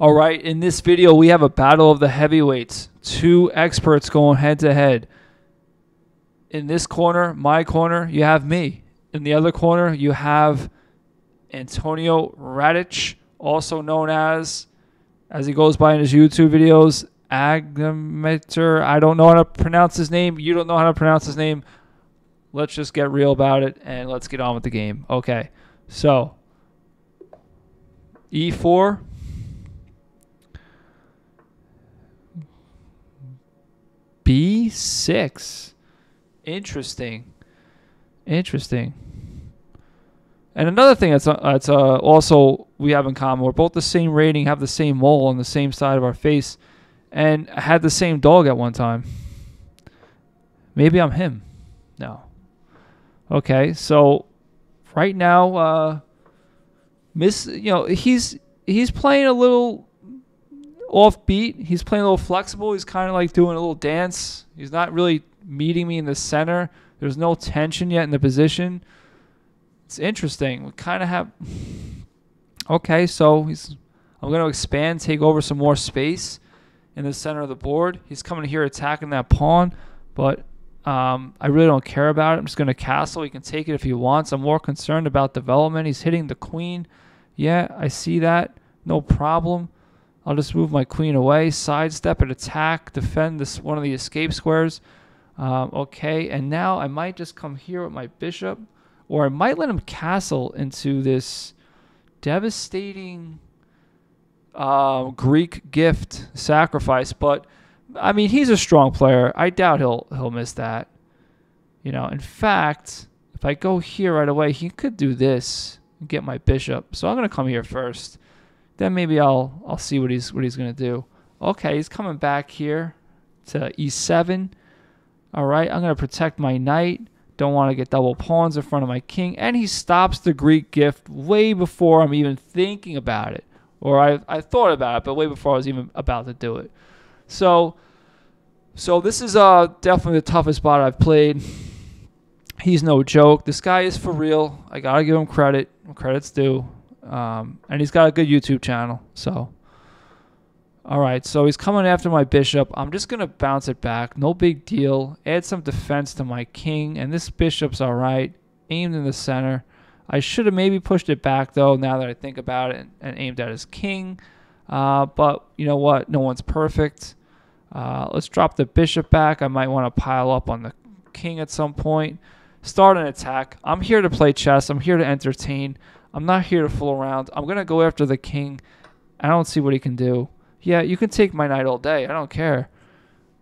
All right, in this video, we have a battle of the heavyweights. Two experts going head to head. In this corner, my corner, you have me. In the other corner, you have Antonio Radic, also known as, as he goes by in his YouTube videos, Agadmator. I don't know how to pronounce his name. You don't know how to pronounce his name. Let's just get real about it and let's get on with the game. Okay, so E4. B6. Interesting. Interesting. And another thing that's uh, that's uh, also we have in common, we're both the same rating, have the same mole on the same side of our face, and had the same dog at one time. Maybe I'm him. No. Okay, so right now, uh, Miss, you know, he's he's playing a little offbeat. He's playing a little flexible. He's kind of like doing a little dance. He's not really meeting me in the center. There's no tension yet in the position. It's interesting. We kind of have. Okay, so he's. I'm going to expand, take over some more space in the center of the board. He's coming here attacking that pawn, but um, I really don't care about it. I'm just going to castle. He can take it if he wants. I'm more concerned about development. He's hitting the queen. Yeah, I see that. No problem. I'll just move my queen away, sidestep and attack, defend this one of the escape squares. Um, okay, and now I might just come here with my bishop. Or I might let him castle into this devastating uh, Greek gift sacrifice. But I mean, he's a strong player. I doubt he'll he'll miss that. You know, in fact, if I go here right away, he could do this and get my bishop. So I'm gonna come here first. Then maybe I'll I'll see what he's what he's gonna do. Okay, he's coming back here to e7. All right, I'm gonna protect my knight. Don't want to get double pawns in front of my king. And he stops the Greek gift way before I'm even thinking about it. Or I, I thought about it, but way before I was even about to do it. So so this is uh definitely the toughest spot I've played. He's no joke. This guy is for real. I gotta give him credit. Credit's due. Um, and he's got a good YouTube channel. So all right, so he's coming after my bishop. I'm just going to bounce it back. No big deal. Add some defense to my king, and this bishop's all right. Aimed in the center. I should have maybe pushed it back, though, now that I think about it, and, and aimed at his king. Uh, but you know what? No one's perfect. Uh, let's drop the bishop back. I might want to pile up on the king at some point. Start an attack. I'm here to play chess. I'm here to entertain. I'm not here to fool around. I'm going to go after the king. I don't see what he can do. Yeah, you can take my knight all day. I don't care.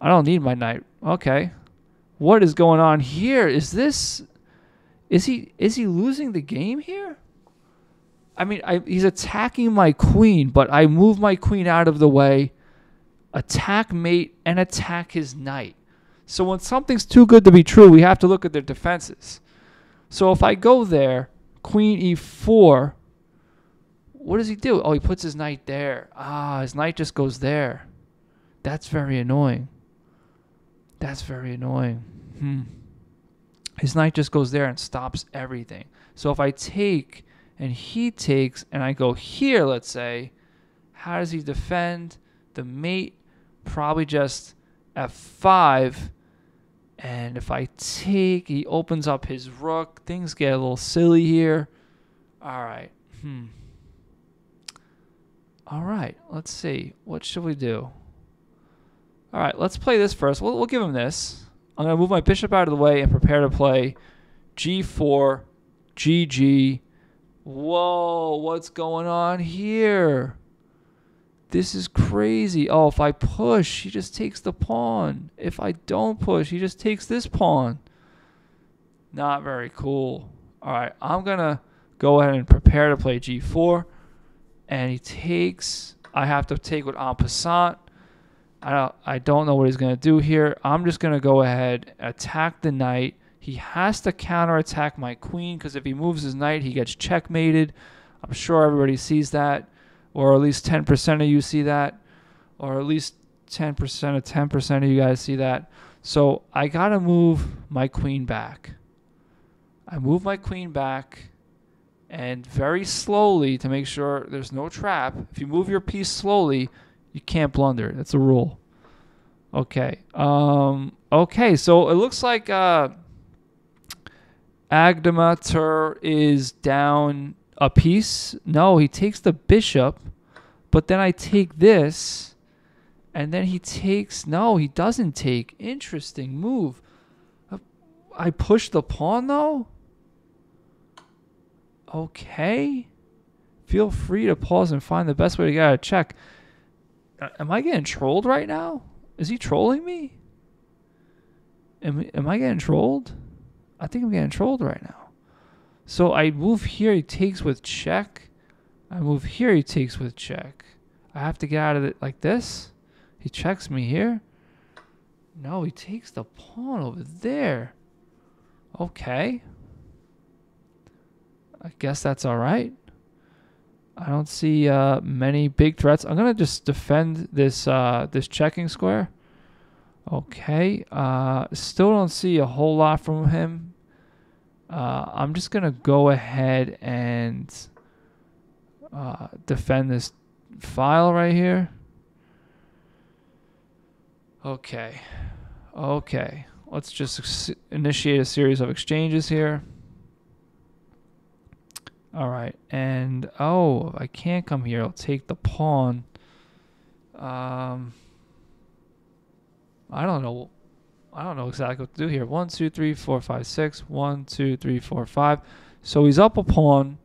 I don't need my knight. Okay. What is going on here? Is this is he is he losing the game here? I mean, I, he's attacking my queen, but I move my queen out of the way, attack mate, and attack his knight. So when something's too good to be true, we have to look at their defenses. So if I go there, queen e4, what does he do? Oh, he puts his knight there. Ah, his knight just goes there. That's very annoying. That's very annoying. Hmm. His knight just goes there and stops everything. So if I take and he takes and I go here, let's say, how does he defend? The mate probably just f5. And if I take, he opens up his rook. Things get a little silly here. All right. Hmm. All right, let's see. What should we do? All right, let's play this first. We'll, we'll give him this. I'm going to move my bishop out of the way and prepare to play g4, gg. Whoa, what's going on here? This is crazy. Oh, if I push, he just takes the pawn. If I don't push, he just takes this pawn. Not very cool. All right, I'm going to go ahead and prepare to play g4 and he takes. I have to take with en passant. I don't, I don't know what he's going to do here. I'm just going to go ahead, attack the knight. He has to counterattack my queen because if he moves his knight, he gets checkmated. I'm sure everybody sees that, or at least 10% of you see that, or at least 10% of 10% of you guys see that. So I got to move my queen back. I move my queen back, and very slowly to make sure there's no trap. If you move your piece slowly, you can't blunder. That's a rule. Okay. Um, okay, so it looks like uh, is down a piece. No, he takes the bishop, but then I take this, and then he takes. No, he doesn't take. Interesting move. Uh, I push the pawn though. Okay. Feel free to pause and find the best way to get of check. Am I getting trolled right now? Is he trolling me? Am, am I getting trolled? I think I'm getting trolled right now. So I move here, he takes with check. I move here, he takes with check. I have to get out of it like this. He checks me here. No, he takes the pawn over there. Okay. I guess that's all right. I don't see uh, many big threats. I'm gonna just defend this uh, this checking square. Okay. Uh, still don't see a whole lot from him. Uh, I'm just gonna go ahead and uh, defend this file right here. Okay. Okay. Let's just initiate a series of exchanges here. All right, and oh, I can't come here. I'll take the pawn. Um, I don't know. I don't know exactly what to do here. One, two, three, four, five, six. One, two, three, four, five. So he's up a pawn.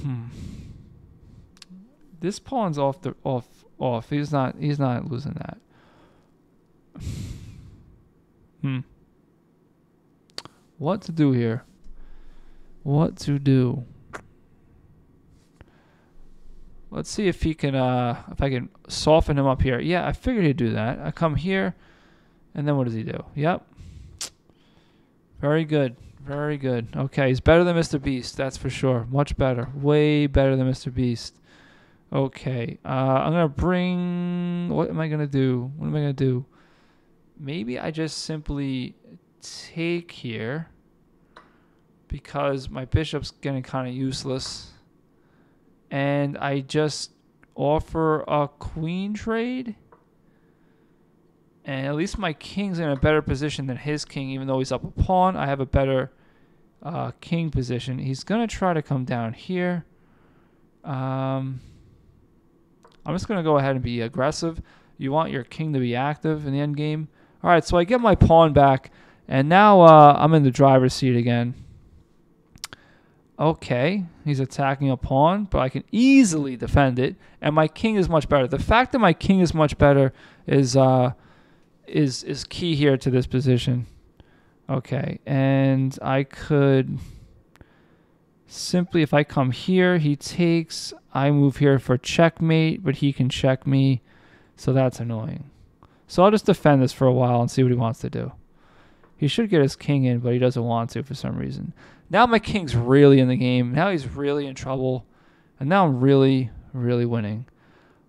Hmm. This pawn's off the off off. He's not. He's not losing that. hmm. What to do here? what to do. Let's see if he can, uh, if I can soften him up here. Yeah, I figured he'd do that. I come here, and then what does he do? Yep. Very good. Very good. Okay, he's better than Mr. Beast, that's for sure. Much better. Way better than Mr. Beast. Okay, uh, I'm going to bring... What am I going to do? What am I going to do? Maybe I just simply take here because my bishop's getting kind of useless. And I just offer a queen trade. And at least my king's in a better position than his king, even though he's up a pawn. I have a better uh, king position. He's going to try to come down here. Um, I'm just going to go ahead and be aggressive. You want your king to be active in the end game. All right, so I get my pawn back. And now uh, I'm in the driver's seat again. Okay, he's attacking a pawn, but I can easily defend it, and my king is much better. The fact that my king is much better is uh, is is key here to this position. Okay, and I could simply, if I come here, he takes. I move here for checkmate, but he can check me, so that's annoying. So I'll just defend this for a while and see what he wants to do. He should get his king in, but he doesn't want to for some reason. Now my king's really in the game. Now he's really in trouble. And now I'm really, really winning.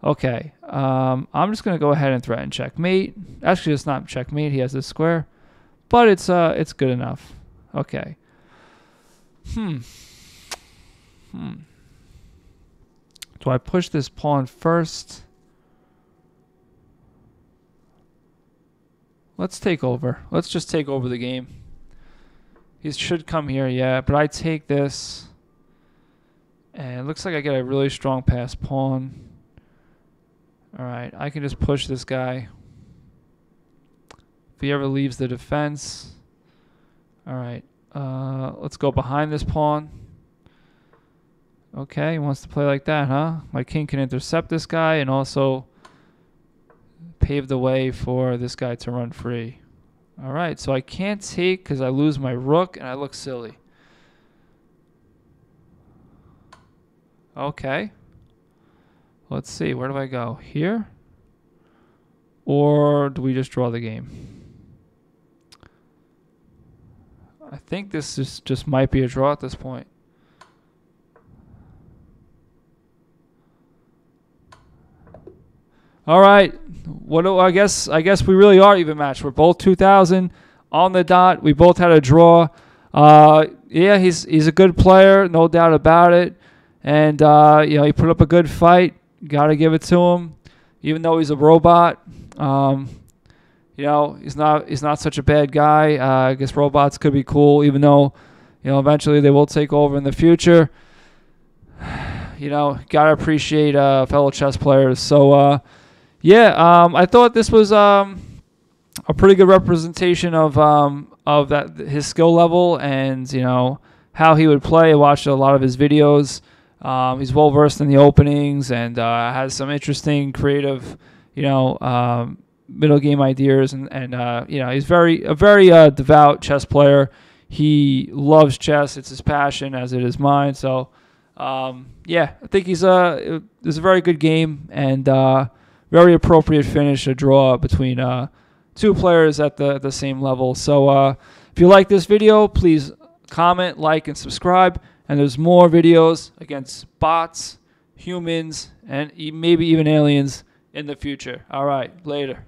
Okay. Um, I'm just going to go ahead and threaten checkmate. Actually, it's not checkmate. He has this square. But it's uh, it's good enough. Okay. Hmm. Hmm. Do I push this pawn first? Let's take over. Let's just take over the game. He should come here, yeah. But I take this. And it looks like I get a really strong pass pawn. Alright, I can just push this guy. If he ever leaves the defense. Alright, uh, let's go behind this pawn. Okay, he wants to play like that, huh? My king can intercept this guy and also pave the way for this guy to run free. All right, so I can't take because I lose my rook and I look silly. Okay. Let's see, where do I go? Here? Or do we just draw the game? I think this is just might be a draw at this point. All right. What do I guess? I guess we really are even matched. We're both 2,000 on the dot. We both had a draw. Uh, yeah, he's he's a good player, no doubt about it. And uh, you know, he put up a good fight. Got to give it to him, even though he's a robot. Um, you know, he's not he's not such a bad guy. Uh, I guess robots could be cool, even though you know eventually they will take over in the future. You know, gotta appreciate uh, fellow chess players. So uh, yeah, um, I thought this was um, a pretty good representation of um, of that his skill level and you know how he would play. I watched a lot of his videos. Um, he's well versed in the openings and uh, has some interesting, creative, you know, um, middle game ideas. And, and uh, you know, he's very a very uh, devout chess player. He loves chess; it's his passion, as it is mine. So, um, yeah, I think he's a it was a very good game and uh, very appropriate finish, a draw between uh, two players at the the same level. So, uh, if you like this video, please comment, like, and subscribe. And there's more videos against bots, humans, and maybe even aliens in the future. All right, later.